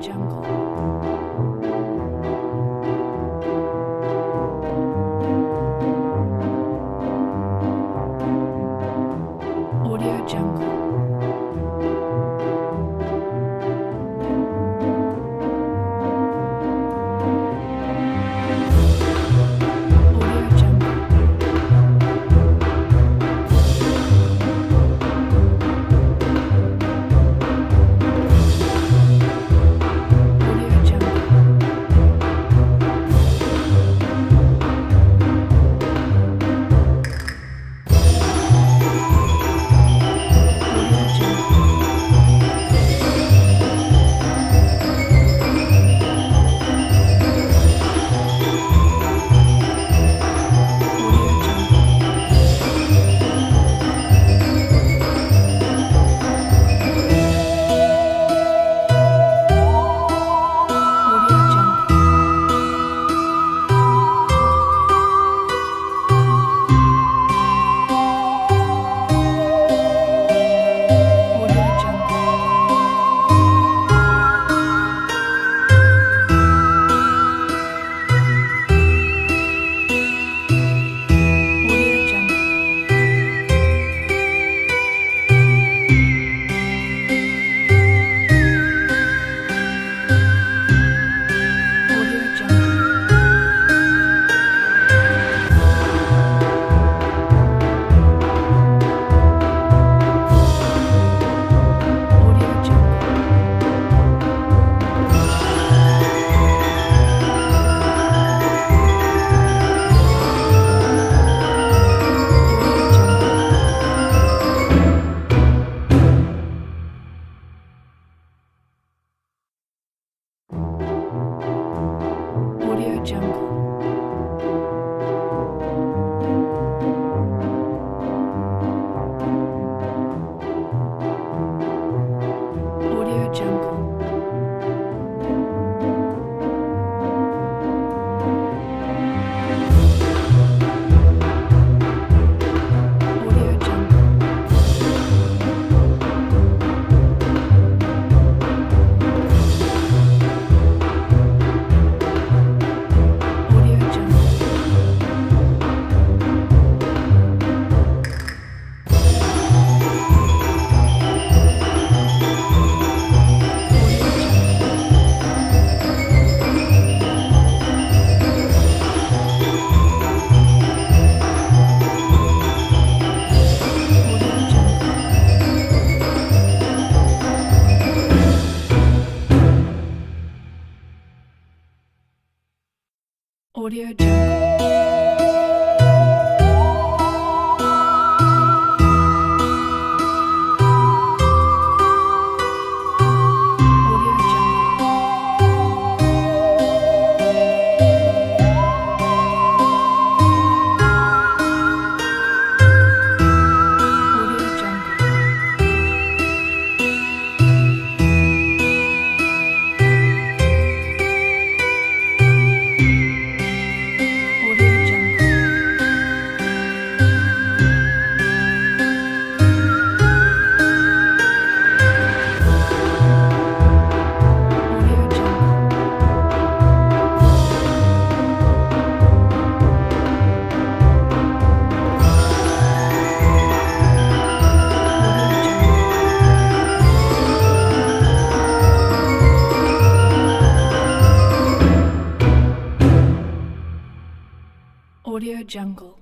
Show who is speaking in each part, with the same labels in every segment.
Speaker 1: Jungle. Audio Jungle. Jungle.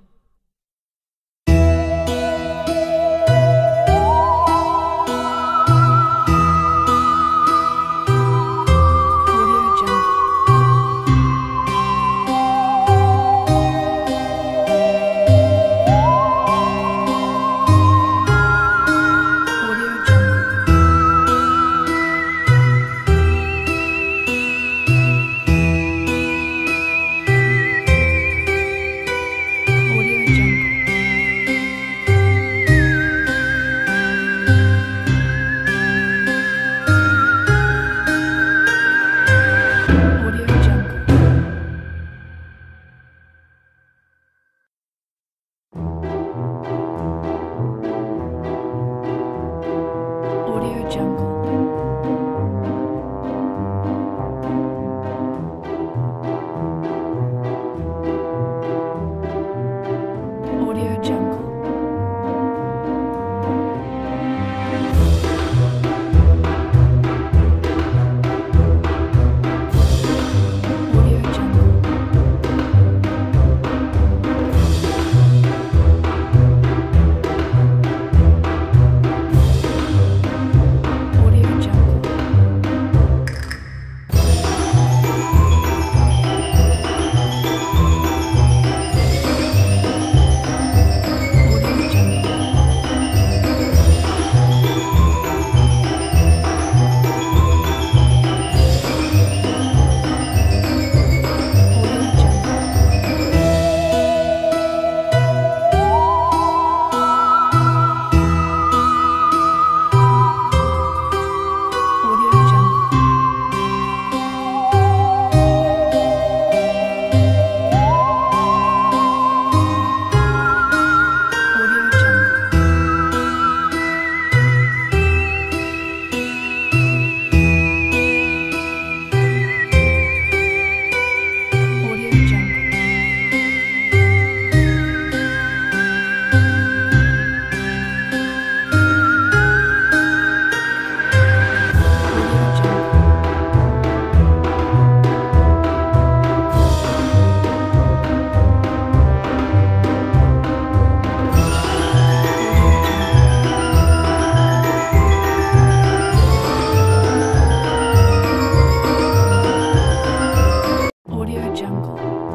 Speaker 1: jungle.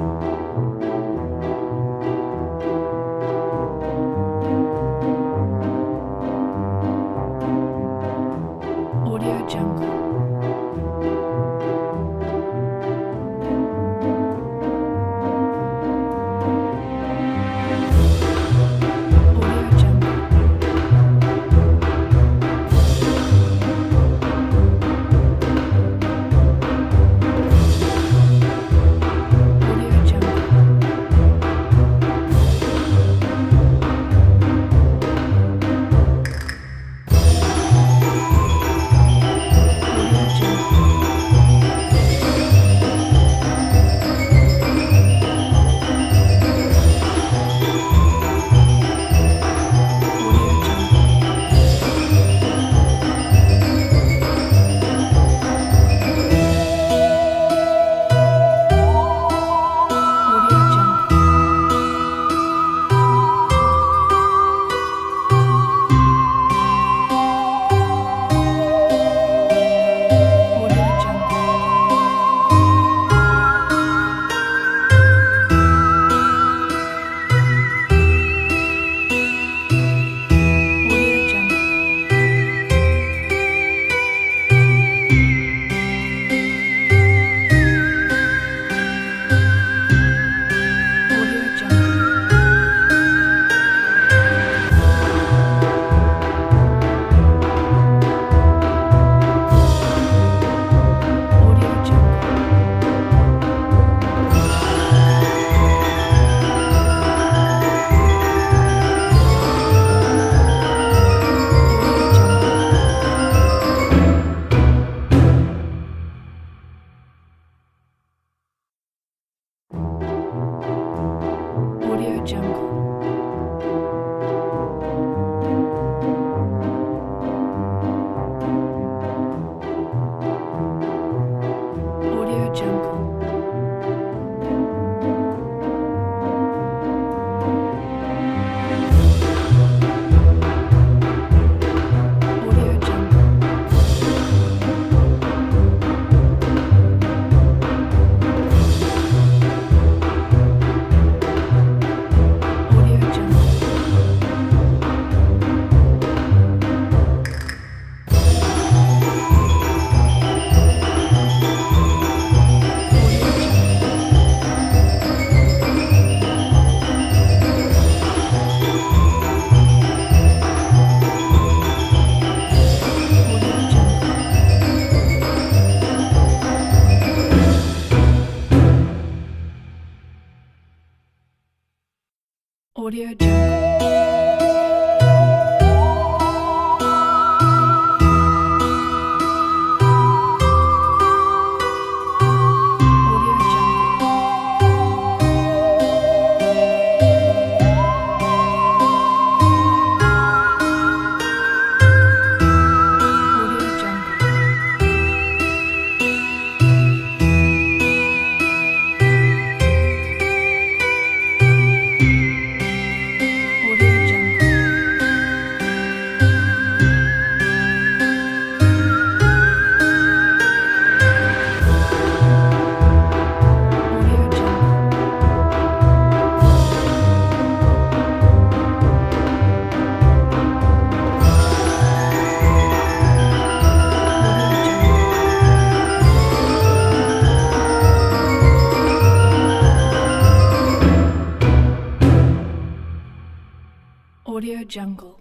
Speaker 1: Audio Jungle. Jungle.